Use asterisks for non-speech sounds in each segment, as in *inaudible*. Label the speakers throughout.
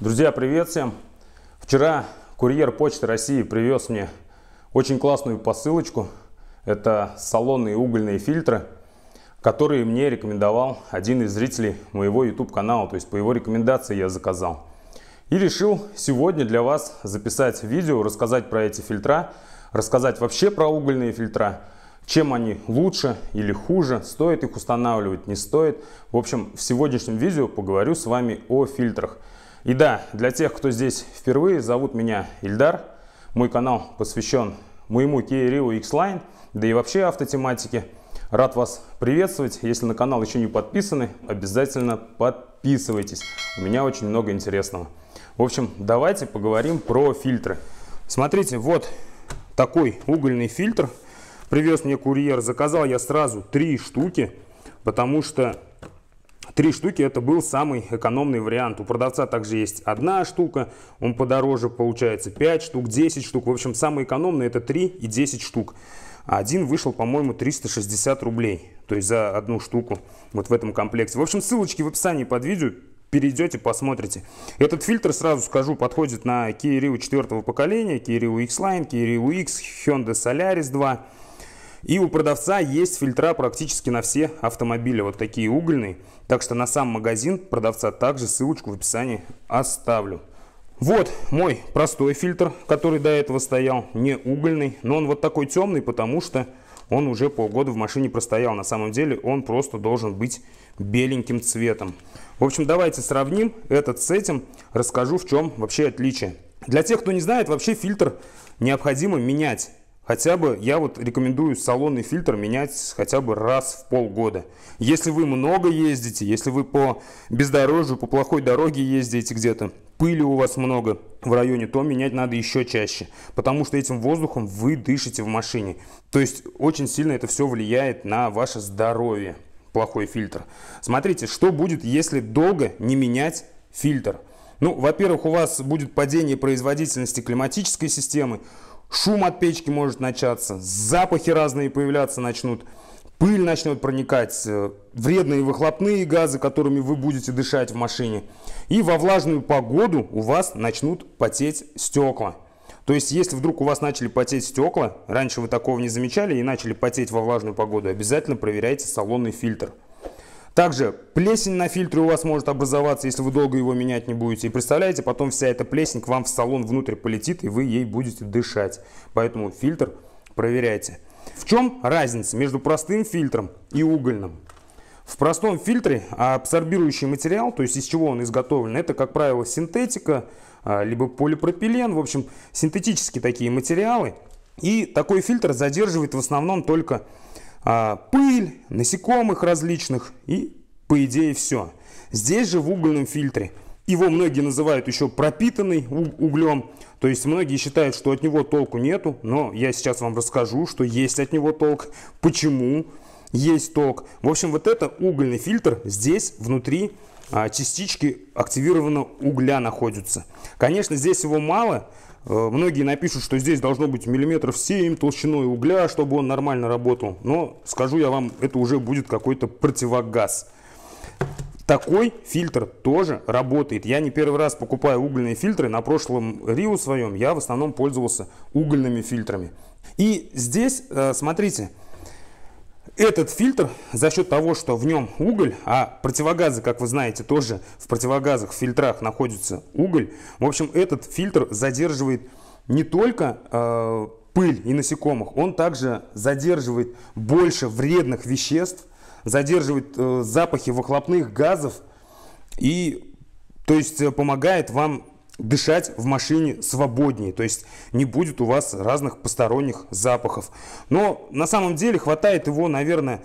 Speaker 1: Друзья, привет всем! Вчера курьер Почты России привез мне очень классную посылочку. Это салонные угольные фильтры, которые мне рекомендовал один из зрителей моего YouTube канала. То есть по его рекомендации я заказал. И решил сегодня для вас записать видео, рассказать про эти фильтра, рассказать вообще про угольные фильтра, чем они лучше или хуже, стоит их устанавливать, не стоит. В общем, в сегодняшнем видео поговорю с вами о фильтрах. И да, для тех, кто здесь впервые, зовут меня Ильдар. Мой канал посвящен моему Kia Rio X-Line, да и вообще автотематике. Рад вас приветствовать. Если на канал еще не подписаны, обязательно подписывайтесь. У меня очень много интересного. В общем, давайте поговорим про фильтры. Смотрите, вот такой угольный фильтр – Привез мне курьер, заказал я сразу три штуки, потому что три штуки это был самый экономный вариант. У продавца также есть одна штука, он подороже получается 5 штук, 10 штук. В общем, самый экономный это 3 и 10 штук. один вышел, по-моему, 360 рублей, то есть за одну штуку вот в этом комплекте. В общем, ссылочки в описании под видео, перейдете, посмотрите. Этот фильтр, сразу скажу, подходит на Kia Rio 4 поколения, Kia Rio X-Line, Kia Rio X, Hyundai Solaris 2. И у продавца есть фильтра практически на все автомобили, вот такие угольные. Так что на сам магазин продавца также ссылочку в описании оставлю. Вот мой простой фильтр, который до этого стоял, не угольный, но он вот такой темный, потому что он уже полгода в машине простоял. На самом деле он просто должен быть беленьким цветом. В общем, давайте сравним этот с этим, расскажу в чем вообще отличие. Для тех, кто не знает, вообще фильтр необходимо менять. Хотя бы я вот рекомендую салонный фильтр менять хотя бы раз в полгода. Если вы много ездите, если вы по бездорожью, по плохой дороге ездите где-то, пыли у вас много в районе, то менять надо еще чаще, потому что этим воздухом вы дышите в машине. То есть очень сильно это все влияет на ваше здоровье, плохой фильтр. Смотрите, что будет, если долго не менять фильтр. Ну, во-первых, у вас будет падение производительности климатической системы, шум от печки может начаться, запахи разные появляться начнут, пыль начнет проникать, э, вредные выхлопные газы, которыми вы будете дышать в машине. И во влажную погоду у вас начнут потеть стекла. То есть, если вдруг у вас начали потеть стекла, раньше вы такого не замечали и начали потеть во влажную погоду, обязательно проверяйте салонный фильтр. Также плесень на фильтре у вас может образоваться, если вы долго его менять не будете. И представляете, потом вся эта плесень к вам в салон внутрь полетит, и вы ей будете дышать. Поэтому фильтр проверяйте. В чем разница между простым фильтром и угольным? В простом фильтре абсорбирующий материал, то есть из чего он изготовлен, это, как правило, синтетика, а, либо полипропилен, в общем, синтетические такие материалы. И такой фильтр задерживает в основном только а, пыль, насекомых различных и, по идее, все. Здесь же в угольном фильтре его многие называют еще пропитанный углем, то есть многие считают, что от него толку нету, но я сейчас вам расскажу, что есть от него толк, почему есть толк. В общем, вот это угольный фильтр, здесь внутри частички активированного угля находятся. Конечно, здесь его мало, Э, многие напишут, что здесь должно быть миллиметров 7 толщиной угля, чтобы он нормально работал. Но скажу я вам, это уже будет какой-то противогаз. Такой фильтр тоже работает. Я не первый раз покупаю угольные фильтры. На прошлом Рио своем я в основном пользовался угольными фильтрами. И здесь, э, смотрите, этот фильтр за счет того, что в нем уголь, а противогазы, как вы знаете, тоже в противогазах, в фильтрах находится уголь. В общем, этот фильтр задерживает не только э, пыль и насекомых, он также задерживает больше вредных веществ, задерживает э, запахи выхлопных газов и то есть э, помогает вам дышать в машине свободнее, то есть не будет у вас разных посторонних запахов. Но на самом деле хватает его, наверное,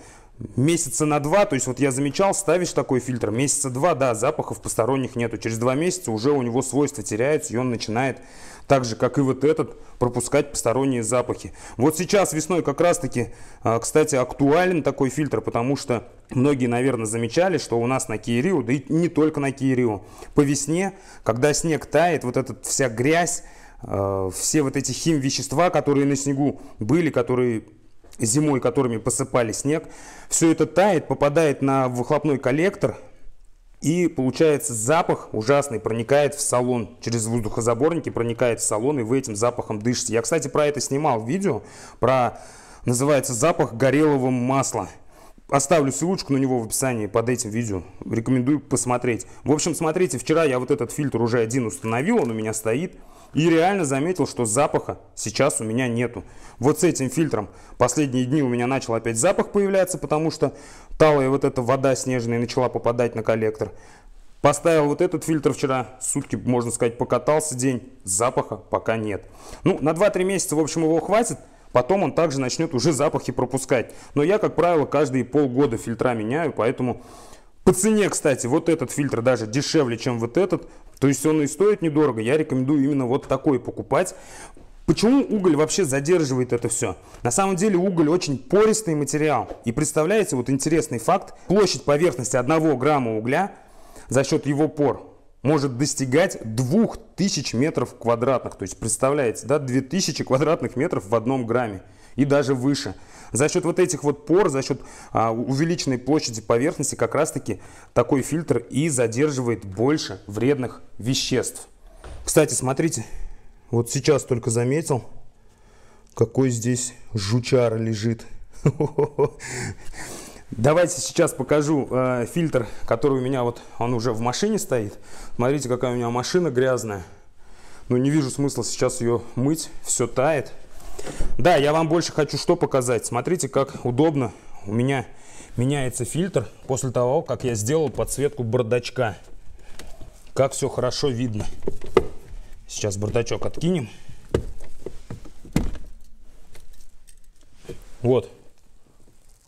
Speaker 1: месяца на два, то есть вот я замечал, ставишь такой фильтр, месяца два, да, запахов посторонних нету, через два месяца уже у него свойства теряются, и он начинает, так же, как и вот этот, пропускать посторонние запахи. Вот сейчас весной как раз-таки, а, кстати, актуален такой фильтр, потому что многие, наверное, замечали, что у нас на Kia да и не только на Kia по весне, когда снег тает, вот эта вся грязь, а, все вот эти хим-вещества, которые на снегу были, которые зимой, которыми посыпали снег, все это тает, попадает на выхлопной коллектор, И получается запах ужасный проникает в салон. Через воздухозаборники проникает в салон, и вы этим запахом дышите. Я, кстати, про это снимал видео, про, называется, запах горелого масла. Оставлю ссылочку на него в описании под этим видео. Рекомендую посмотреть. В общем, смотрите, вчера я вот этот фильтр уже один установил, он у меня стоит. И реально заметил, что запаха сейчас у меня нету. Вот с этим фильтром последние дни у меня начал опять запах появляться, потому что талая вот эта вода снежная начала попадать на коллектор. Поставил вот этот фильтр вчера, сутки, можно сказать, покатался день, запаха пока нет. Ну, на 2-3 месяца, в общем, его хватит, потом он также начнет уже запахи пропускать. Но я, как правило, каждые полгода фильтра меняю, поэтому по цене, кстати, вот этот фильтр даже дешевле, чем вот этот. То есть он и стоит недорого. Я рекомендую именно вот такой покупать. Почему уголь вообще задерживает это все? На самом деле уголь очень пористый материал. И представляете, вот интересный факт. Площадь поверхности 1 грамма угля за счет его пор может достигать 2000 метров квадратных. То есть представляете, да, 2000 квадратных метров в одном грамме и даже выше. За счет вот этих вот пор, за счет а, увеличенной площади поверхности как раз-таки такой фильтр и задерживает больше вредных веществ. Кстати, смотрите, вот сейчас только заметил, какой здесь жучар лежит. *laughs* Давайте сейчас покажу э, фильтр, который у меня вот, он уже в машине стоит. Смотрите, какая у меня машина грязная. Ну, не вижу смысла сейчас ее мыть, все тает. Да, я вам больше хочу что показать. Смотрите, как удобно у меня меняется фильтр после того, как я сделал подсветку бардачка. Как все хорошо видно. Сейчас бардачок откинем. Вот.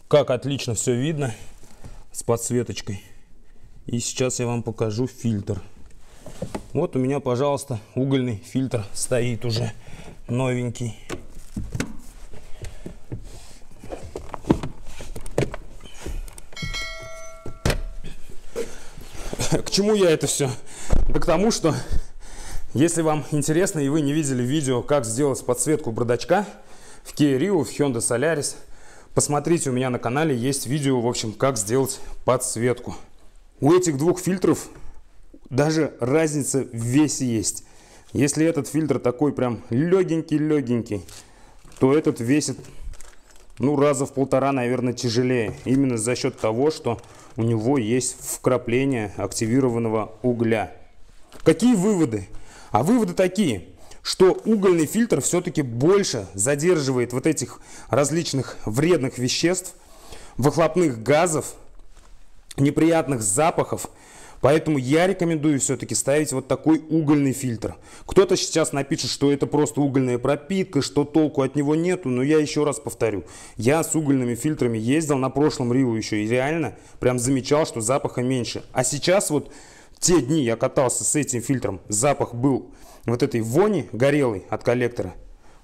Speaker 1: Как отлично все видно с подсветочкой. И сейчас я вам покажу фильтр. Вот у меня, пожалуйста, угольный фильтр стоит уже новенький. К чему я это все? Да к тому, что если вам интересно и вы не видели видео, как сделать подсветку бардачка в Kia Rio, в Hyundai Solaris, посмотрите, у меня на канале есть видео, в общем, как сделать подсветку. У этих двух фильтров даже разница в весе есть. Если этот фильтр такой прям легенький-легенький, то этот весит ну, раза в полтора, наверное, тяжелее. Именно за счет того, что у него есть вкрапление активированного угля. Какие выводы? А выводы такие, что угольный фильтр все-таки больше задерживает вот этих различных вредных веществ, выхлопных газов, неприятных запахов, Поэтому я рекомендую все-таки ставить вот такой угольный фильтр. Кто-то сейчас напишет, что это просто угольная пропитка, что толку от него нету, но я еще раз повторю. Я с угольными фильтрами ездил на прошлом Рио еще и реально прям замечал, что запаха меньше. А сейчас вот те дни я катался с этим фильтром, запах был вот этой вони горелой от коллектора.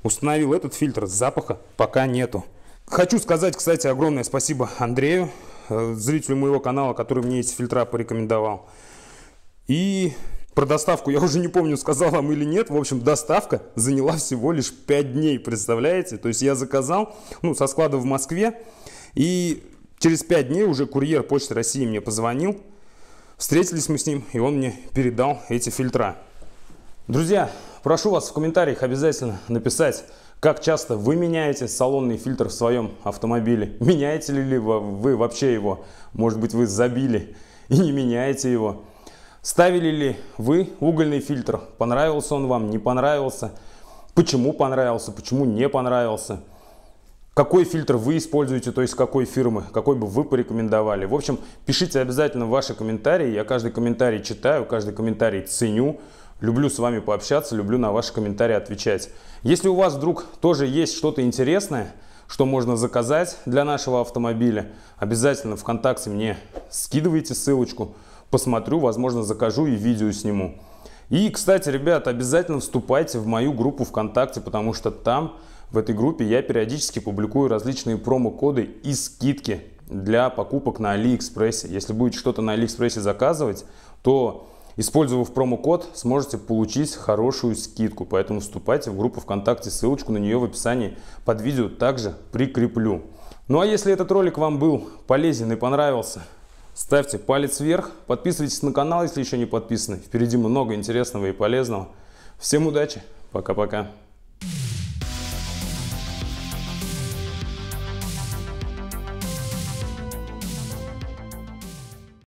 Speaker 1: Установил этот фильтр, запаха пока нету. Хочу сказать, кстати, огромное спасибо Андрею Э, зрителю моего канала, который мне эти фильтра порекомендовал. И про доставку я уже не помню, сказал вам или нет. В общем, доставка заняла всего лишь 5 дней, представляете? То есть я заказал, ну, со склада в Москве, и через 5 дней уже курьер Почты России мне позвонил. Встретились мы с ним, и он мне передал эти фильтра. Друзья, прошу вас в комментариях обязательно написать, как часто вы меняете салонный фильтр в своем автомобиле? *laughs* Меняете ли вы вообще его? Может быть вы забили и не меняете его? Ставили ли вы угольный фильтр? Понравился он вам, не понравился? Почему понравился, почему не понравился? Какой фильтр вы используете, то есть какой фирмы, какой бы вы порекомендовали. В общем, пишите обязательно ваши комментарии, я каждый комментарий читаю, каждый комментарий ценю. Люблю с вами пообщаться, люблю на ваши комментарии отвечать. Если у вас вдруг тоже есть что-то интересное, что можно заказать для нашего автомобиля, обязательно ВКонтакте мне скидывайте ссылочку, посмотрю, возможно закажу и видео сниму. И, кстати, ребят, обязательно вступайте в мою группу ВКонтакте, потому что там, в этой группе, я периодически публикую различные промокоды и скидки для покупок на Алиэкспрессе. Если будете что-то на Алиэкспрессе заказывать, то Использовав промокод, сможете получить хорошую скидку, поэтому вступайте в группу ВКонтакте, ссылочку на нее в описании под видео также прикреплю. Ну а если этот ролик вам был полезен и понравился, Ставьте палец вверх, подписывайтесь на канал, если еще не подписаны. Впереди много интересного и полезного. Всем удачи, пока-пока.